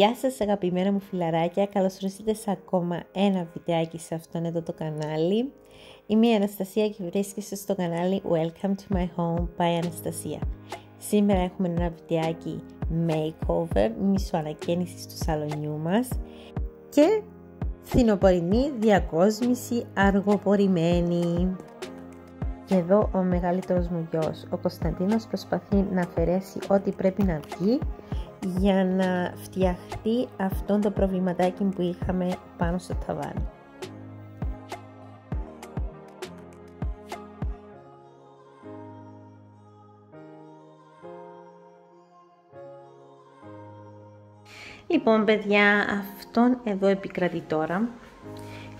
Γεια σας αγαπημένα μου φιλαράκια, καλώς ήρθατε σε ακόμα ένα βιντεάκι σε αυτόν εδώ το κανάλι. Είμαι η Αναστασία και βρίσκεστε στο κανάλι Welcome to my home by Αναστασία. Σήμερα έχουμε ένα βιντεάκι makeover, μισοανακαίνιση του σαλονιού μας και φθινοπορεινή διακόσμηση αργοπορημένη. Και εδώ ο μεγαλύτερος μου γιος, ο Κωνσταντίνος, προσπαθεί να αφαιρέσει ό,τι πρέπει να βγει για να φτιαχτεί αυτό το προβληματάκι που είχαμε πάνω στο ταβάνι. Λοιπόν παιδιά, αυτόν εδώ επικρατεί τώρα.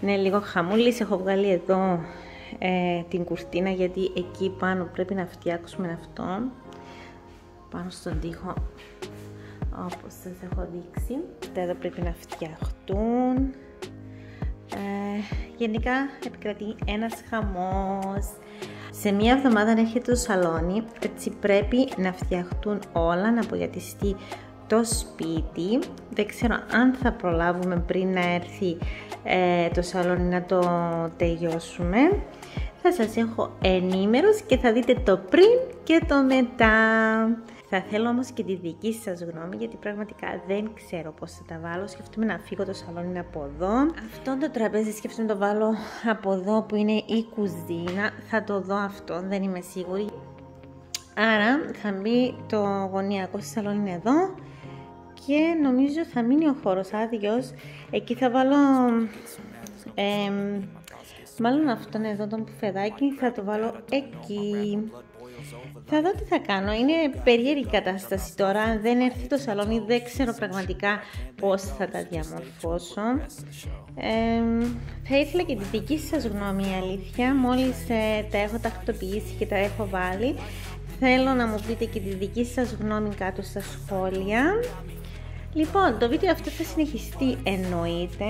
Είναι λίγο χαμούλης, έχω βγάλει εδώ ε, την κουρτίνα γιατί εκεί πάνω πρέπει να φτιάξουμε αυτόν. Πάνω στον τοίχο όπως σας έχω δείξει. Τα εδώ πρέπει να φτιαχτούν. Ε, γενικά επικρατεί ένας χαμός. Σε μία εβδομάδα να έχετε το σαλόνι, έτσι πρέπει να φτιαχτούν όλα, να απογιατιστεί το σπίτι. Δεν ξέρω αν θα προλάβουμε πριν να έρθει ε, το σαλόνι να το τελειώσουμε. Θα σας έχω ενήμερος και θα δείτε το πριν και το μετά. Θα θέλω όμως και τη δική σας γνώμη γιατί πραγματικά δεν ξέρω πώς θα τα βάλω. Σκεφτούμε να φύγω το σαλόνι από εδώ. Αυτό το τραπέζι σκεφτούμε να το βάλω από εδώ που είναι η κουζίνα. Θα το δω αυτό, δεν είμαι σίγουρη. Άρα θα μπει το γωνιακό σαλόνι εδώ και νομίζω θα μείνει ο χώρος άδειος. Εκεί θα βάλω... Ε, μάλλον αυτόν εδώ τον πουφεδάκι θα το βάλω εκεί. Θα δω τι θα κάνω. Είναι περίεργη κατάσταση τώρα. Αν δεν έρθει το σαλόνι, δεν ξέρω πραγματικά πώς θα τα διαμορφώσω. Ε, θα ήθελα και τη δική σας γνώμη, η αλήθεια. Μόλις ε, τα έχω τακτοποιήσει και τα έχω βάλει, θέλω να μου πείτε και τη δική σας γνώμη κάτω στα σχόλια. Λοιπόν, το βίντεο αυτό θα συνεχιστεί εννοείται.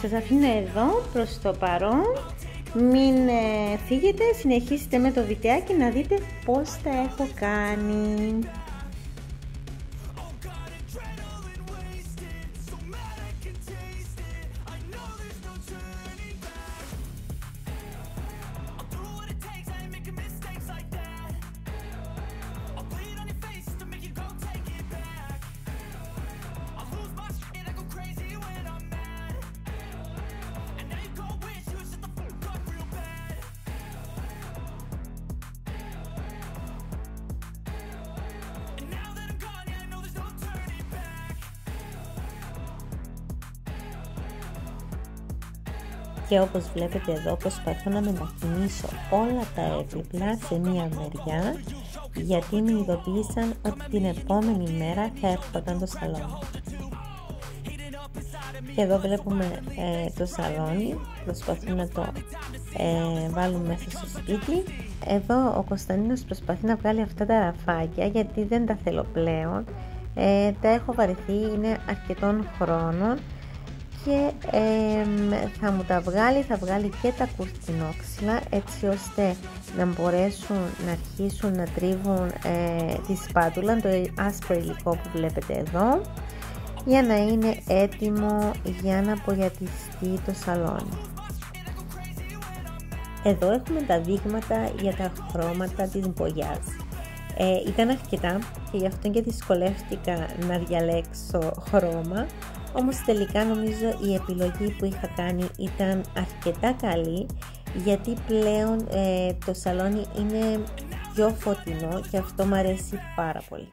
Σας αφήνω εδώ προς το παρόν μην ε, φύγετε, συνεχίστε με το βιντεάκι να δείτε πώς τα έχω κάνει. Και όπως βλέπετε εδώ προσπαθώ να μετακινήσω όλα τα έπιπλα σε μία μεριά γιατί με ειδοποίησαν ότι την επόμενη μέρα θα έρχονταν το σαλόνι. Και εδώ βλέπουμε ε, το σαλόνι, προσπαθούμε να το ε, βάλουμε μέσα στο σπίτι. Εδώ ο Κωνσταντίνος προσπαθεί να βγάλει αυτά τα ραφάκια γιατί δεν τα θέλω πλέον. Ε, τα έχω βαρεθεί, είναι αρκετών χρόνων και θα μου τα βγάλει, θα βγάλει και τα κουρτινόξυλα έτσι ώστε να μπορέσουν να αρχίσουν να τρίβουν ε, τη σπάτουλα, το άσπρο υλικό που βλέπετε εδώ για να είναι έτοιμο για να απογιατιστεί το σαλόνι. Εδώ έχουμε τα δείγματα για τα χρώματα της μπογιάς. Ε, ήταν αρκετά και γι' αυτό και δυσκολεύτηκα να διαλέξω χρώμα όμως τελικά νομίζω η επιλογή που είχα κάνει ήταν αρκετά καλή γιατί πλέον ε, το σαλόνι είναι πιο φωτεινό και αυτό μου αρέσει πάρα πολύ.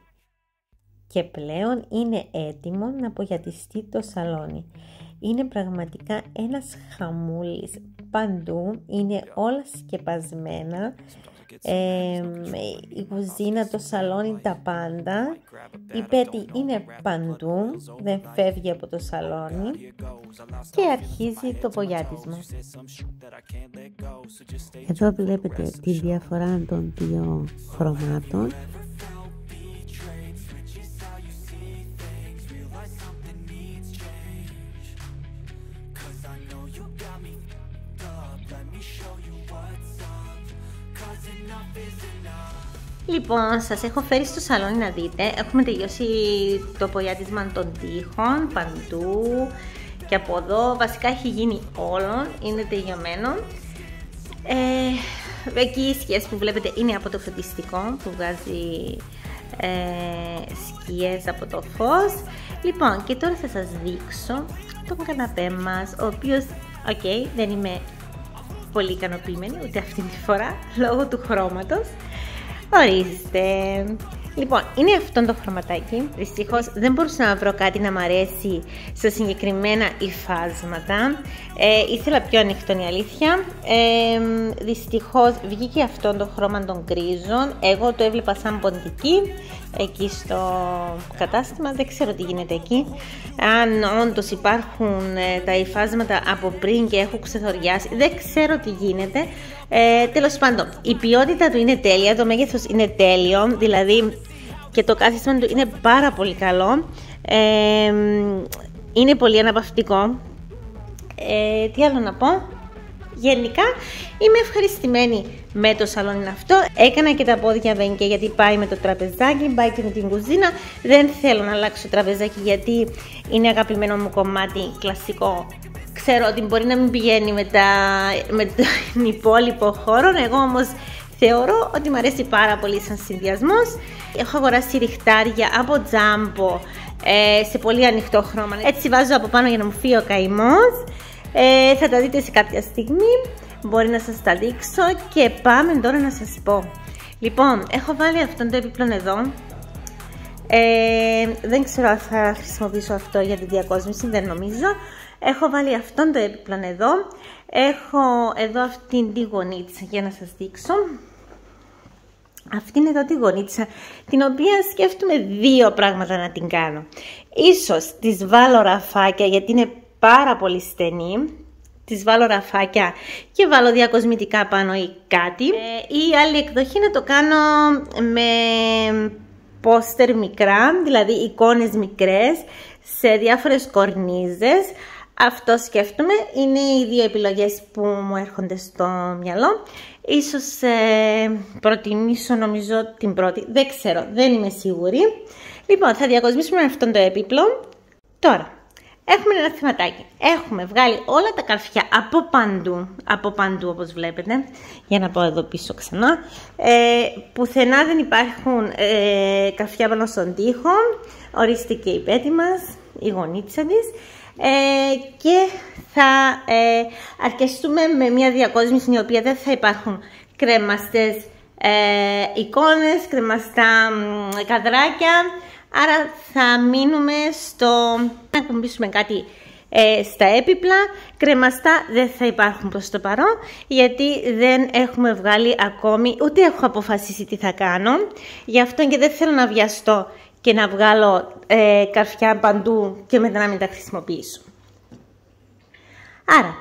Και πλέον είναι έτοιμο να απογιατιστεί το σαλόνι. Είναι πραγματικά ένας χαμούλης παντού, είναι όλα σκεπασμένα η κουζίνα, το σαλόνι, τα πάντα. Η πέτη είναι παντού, δεν φεύγει από το σαλόνι. Και αρχίζει το πογιάτισμα. Εδώ βλέπετε τη διαφορά των δύο χρωμάτων Λοιπόν, σας έχω φέρει στο σαλόνι να δείτε. Έχουμε τελειώσει το πογιάτισμα των τοίχων παντού και από εδώ. Βασικά έχει γίνει όλων, είναι τελειωμένο. Ε, εκεί οι σκιές που βλέπετε είναι από το φωτιστικό που βγάζει ε, σκιές από το φως. Λοιπόν, και τώρα θα σας δείξω τον καναπέ μας, ο οποίος, οκ, δεν είμαι πολύ ικανοποιημένη ούτε αυτή τη φορά, λόγω του χρώματος. Ορίστε. Λοιπόν, είναι αυτό το χρωματάκι. Δυστυχώς δεν μπορούσα να βρω κάτι να μ' αρέσει σε συγκεκριμένα υφάσματα. Ε, ήθελα πιο ανοιχτό η αλήθεια. Ε, Δυστυχώς βγήκε αυτό το χρώμα των γκρίζων. Εγώ το έβλεπα σαν ποντική εκεί στο κατάστημα. Δεν ξέρω τι γίνεται εκεί. Αν όντως υπάρχουν ε, τα υφάσματα από πριν και έχω ξεθοριάσει, δεν ξέρω τι γίνεται. Ε, Τέλος πάντων, η ποιότητα του είναι τέλεια, το μέγεθος είναι τέλειο, δηλαδή και το κάθισμα του είναι πάρα πολύ καλό. Ε, είναι πολύ αναπαυτικό. Ε, τι άλλο να πω; Γενικά είμαι ευχαριστημένη με το σαλόνι αυτό. Έκανα και τα πόδια βενκέ γιατί πάει με το τραπεζάκι, πάει και με την κουζίνα. Δεν θέλω να αλλάξω τραπεζάκι γιατί είναι αγαπημένο μου κομμάτι κλασικό. Ξέρω ότι μπορεί να μην πηγαίνει με, τα, με τον υπόλοιπο χώρο, εγώ όμως θεωρώ ότι μου αρέσει πάρα πολύ σαν συνδυασμός. Έχω αγοράσει ριχτάρια από τζάμπο ε, σε πολύ ανοιχτό χρώμα. Έτσι βάζω από πάνω για να μου φύγει ο καημός. Ε, θα τα δείτε σε κάποια στιγμή, μπορεί να σας τα δείξω και πάμε τώρα να σας πω. Λοιπόν, έχω βάλει αυτόν το έπιπλον εδώ. Ε, δεν ξέρω αν θα χρησιμοποιήσω αυτό για τη διακόσμηση, δεν νομίζω. Έχω βάλει αυτόν το έπιπλον εδώ. Έχω εδώ αυτήν τη γονίτσα για να σας δείξω. Αυτή είναι εδώ τη γονίτσα, την οποία σκέφτομαι δύο πράγματα να την κάνω. Ίσως τις βάλω ραφάκια γιατί είναι πάρα πολύ στενή. Τις βάλω ραφάκια και βάλω διακοσμητικά πάνω ή κάτι. Ε, η άλλη εκδοχή να το κάνω με πόστερ μικρά, δηλαδή εικόνες μικρές σε διάφορες κορνίζες. Αυτό σκέφτομαι, είναι οι δύο επιλογές που μου έρχονται στο μυαλό. Ίσως ε, προτιμήσω νομίζω την πρώτη, δεν ξέρω, δεν είμαι σίγουρη. Λοιπόν, θα διακοσμήσουμε αυτόν το έπιπλο. Τώρα, Έχουμε ένα θεματάκι. Έχουμε βγάλει όλα τα καρφιά από παντού, από παντού όπως βλέπετε, για να πω εδώ πίσω ξανά. Ε, πουθενά δεν υπάρχουν ε, καρφιά πάνω στον τοίχο. Ορίστε και η πέτη μας, η γονίτσα της. Ε, και θα ε, αρκεστούμε με μια διακόσμηση η οποία δεν θα υπάρχουν κρεμαστές ε, εικόνες, κρεμαστά καδράκια, Άρα θα μείνουμε στο να κουμπίσουμε κάτι ε, στα έπιπλα. Κρεμαστά δεν θα υπάρχουν προς το παρόν γιατί δεν έχουμε βγάλει ακόμη, ούτε έχω αποφασίσει τι θα κάνω. Γι' αυτό και δεν θέλω να βιαστώ και να βγάλω ε, καρφιά παντού και μετά να μην τα χρησιμοποιήσω. Άρα,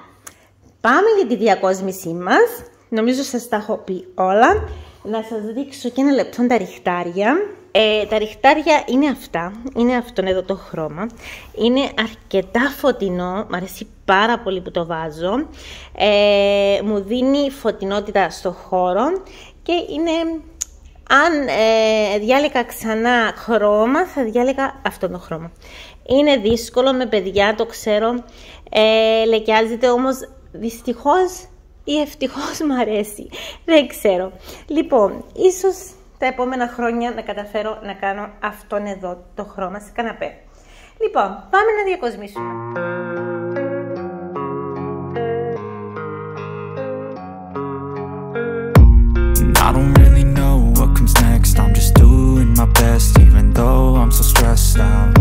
πάμε για τη διακόσμησή μας. Νομίζω σας τα έχω πει όλα. Να σας δείξω και ένα λεπτό τα ριχτάρια. Ε, τα ριχτάρια είναι αυτά, είναι αυτόν εδώ το χρώμα. Είναι αρκετά φωτεινό, μου αρέσει πάρα πολύ που το βάζω. Ε, μου δίνει φωτεινότητα στο χώρο και είναι... Αν ε, διάλεγα ξανά χρώμα, θα διάλεγα αυτό το χρώμα. Είναι δύσκολο με παιδιά, το ξέρω. Ε, λεκιάζεται όμως δυστυχώς ή ευτυχώς μου αρέσει. Δεν ξέρω. Λοιπόν, ίσως τα επόμενα χρόνια να καταφέρω να κάνω αυτόν εδώ το χρώμα σε καναπέ. Λοιπόν, πάμε να διακοσμήσουμε. I don't really know what comes next I'm just doing my best even though I'm so stressed out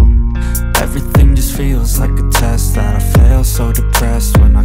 Everything just feels like a test that I fail so depressed when I